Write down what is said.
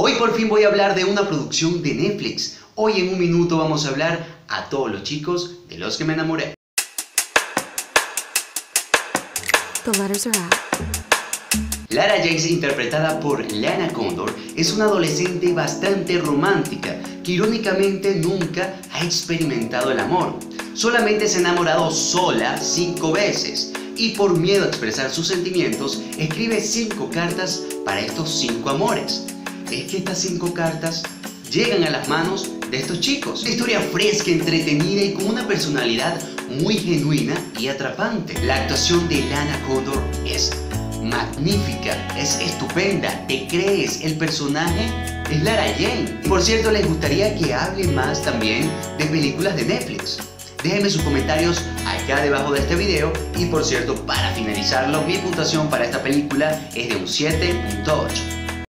Hoy por fin voy a hablar de una producción de Netflix. Hoy en un minuto vamos a hablar a todos los chicos de los que me enamoré. The letters are out. Lara James, interpretada por Lana Condor, es una adolescente bastante romántica que irónicamente nunca ha experimentado el amor. Solamente se ha enamorado sola cinco veces y por miedo a expresar sus sentimientos escribe cinco cartas para estos cinco amores es que estas cinco cartas llegan a las manos de estos chicos. Una historia fresca, entretenida y con una personalidad muy genuina y atrapante. La actuación de Lana Condor es magnífica, es estupenda, te crees, el personaje es Lara Jane. Por cierto, les gustaría que hable más también de películas de Netflix. Déjenme sus comentarios acá debajo de este video y por cierto, para finalizarlo, mi puntuación para esta película es de un 7.8.